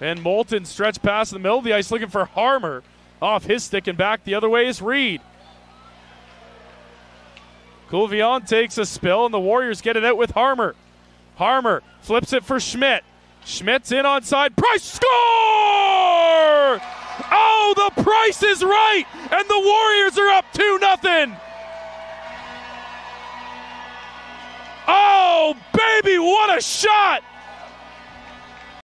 And Moulton stretch pass in the middle of the ice looking for Harmer. Off his stick and back the other way is Reed. Coulvion takes a spill and the Warriors get it out with Harmer. Harmer flips it for Schmidt. Schmidt's in onside. Pryce score! Oh, the price is right, and the Warriors are up 2 nothing. Oh, baby, what a shot!